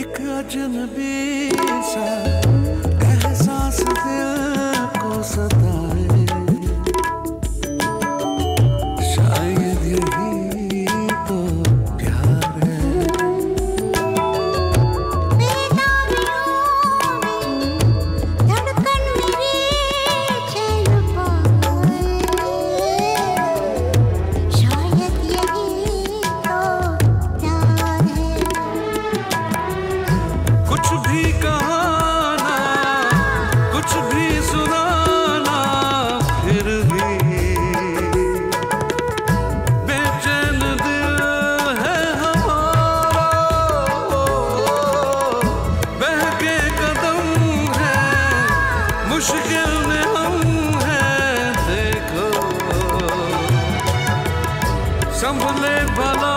एक अजनबी सा मुश्किल में हम हैं देखो। संभले भला